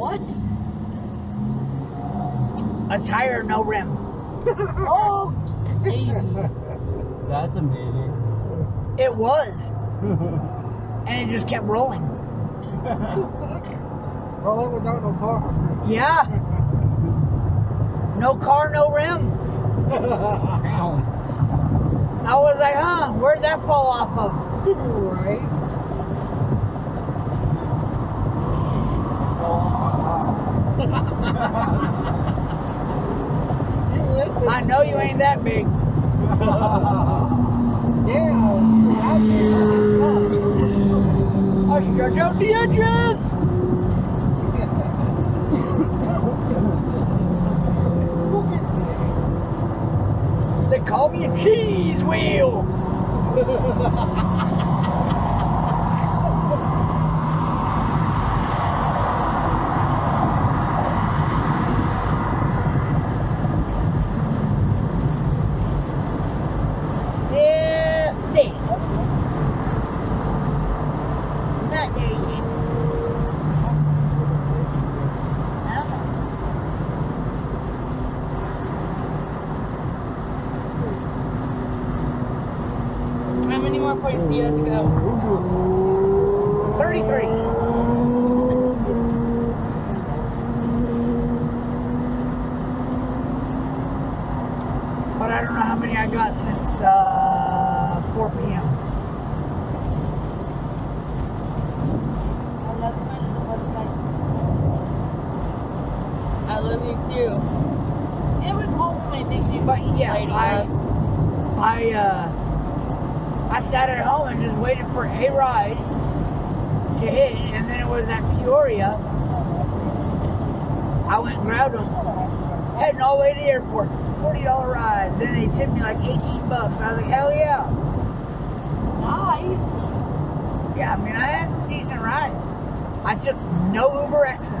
what? A tire, no rim. Oh, baby. That's amazing. It was. And it just kept rolling. Rolling without no car. Yeah. No car, no rim. I was like, huh, where'd that fall off of? right? You listen. I know you ain't that big. Damn. Out there. I stretch out the edges. They call me a cheese wheel. Yeah, there. Not there yet. Almost. How many more points you have to go? 33. But I don't know how many I got since uh, 4 p.m. I love my little website. I love you too. Call my nickname. But yeah, I. I, uh, I sat at home and just waited for a ride to hit, and then it was at Peoria. I went and grabbed them, heading all the way to the airport. Forty dollar ride. Then they tipped me like eighteen bucks. I was like, hell yeah. Nice. Yeah, I mean, I had some decent rides. I took no Uber X's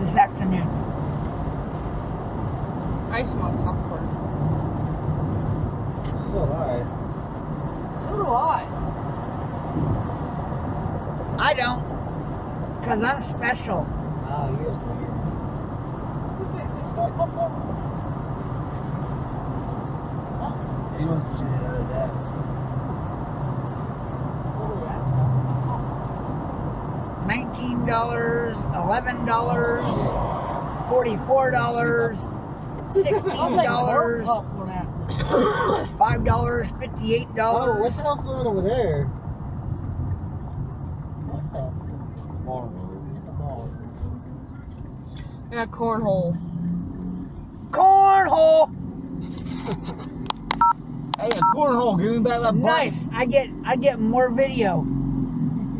this afternoon. I smell popcorn. So I. So do I. I don't, because I'm special. Ah, you're just weird. He wants to shoot it out of his ass Nineteen dollars, eleven dollars, forty-four dollars, sixteen dollars, five dollars, fifty-eight Oh, what the hell's going on over there? Yeah, cornhole. Cornhole. Hey, a cornhole, give me back that bike. Nice. I get I get more video.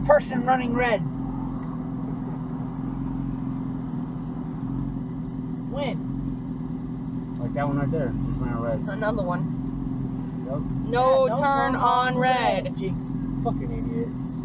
Person running red. When? Like that one right there. Just ran red. Another one. Yep. No, Yeah, no turn turn on on red. Jinx. Fucking idiots.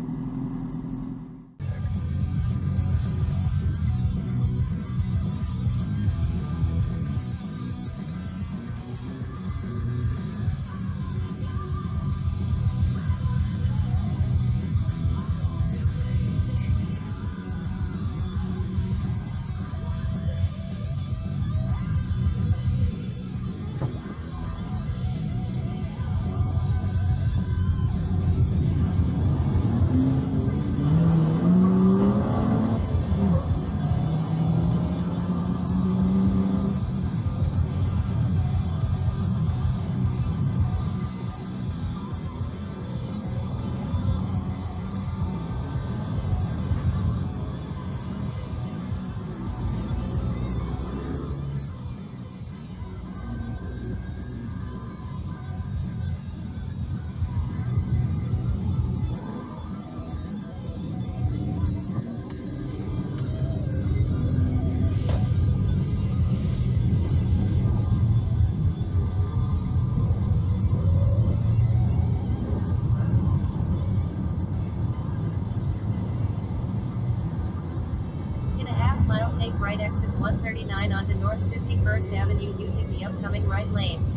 Right lane.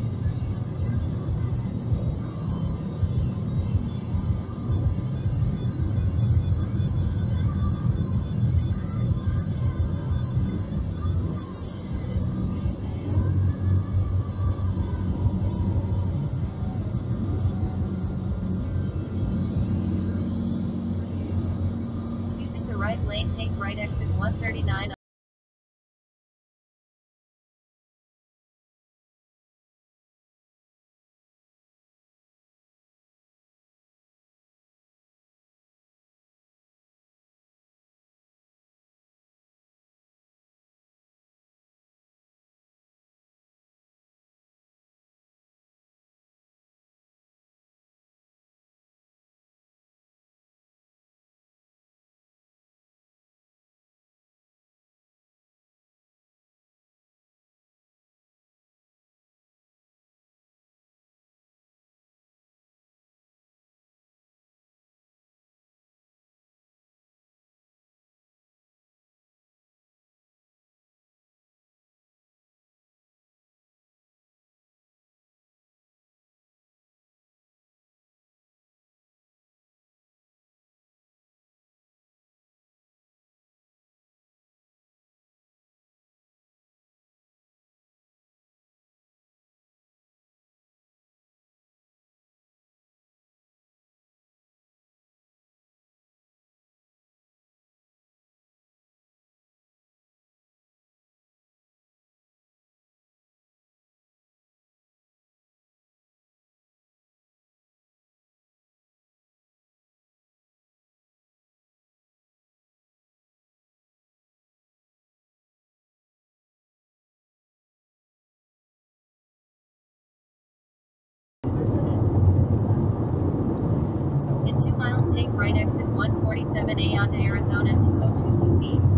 147A onto Arizona 202 Loop East.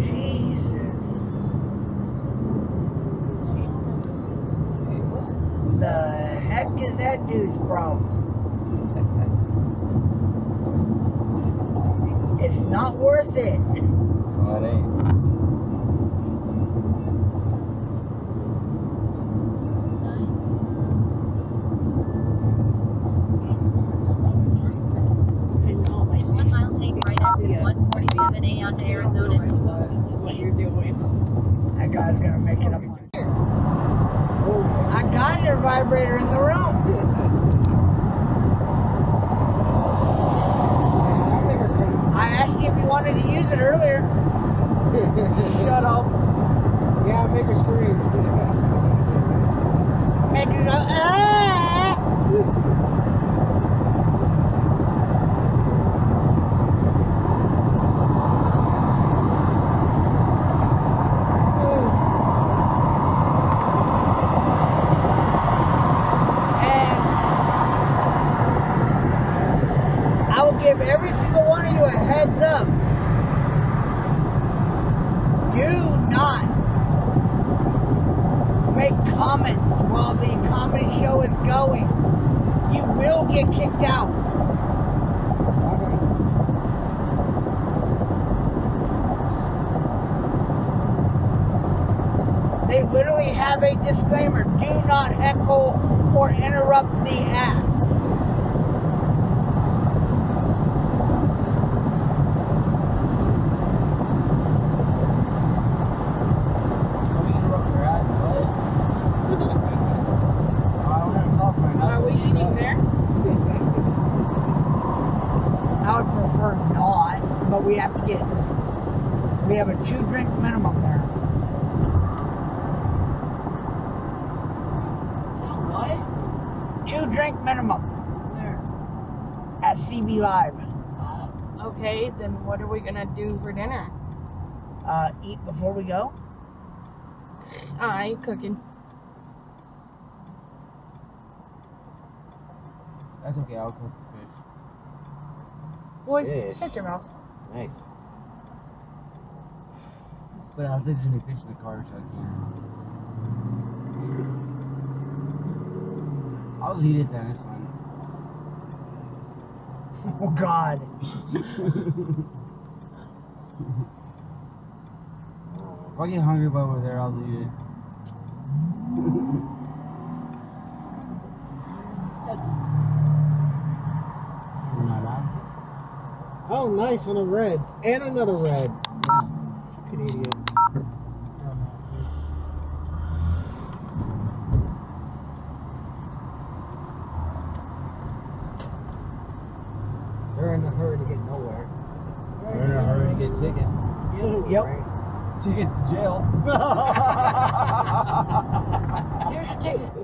Jesus. The heck is that dude's problem? It's not worth it. Oh, it ain't. One mile, take right exit 147A onto Arizona What you're doing. That guy's gonna make it up. Oh I got your vibrator in the room. I'll make her come. I asked you if you wanted to use it earlier. Shut up. yeah, I'll make her scream. Make it go, ah! And I will give every single one of you a heads up. Do not make comments while the comedy show is going. You will get kicked out. They literally have a disclaimer do not heckle or interrupt the acts. Don't interrupt her ass, bud. I don't have to talk right now. Are we eating there? I would prefer not, but we have to get, we have a two drink minimum there. Tell what? Two drink minimum there at CB Live. Okay, then what are we gonna do for dinner? Uh, eat before we go. I ain't cooking. That's okay, I'll cook the fish. Boy, Fish. shut your mouth. Nice. But I'll take any fish in the car so I can. I'll just eat it then, it's fine. Oh God. If I get hungry while we're there, I'll eat it. We're not Oh, nice on a red. And another red. Fucking idiots. Dumbasses. They're in a hurry to get nowhere. They're in a hurry to get tickets. Yep. Right? Tickets to jail. Here's your ticket.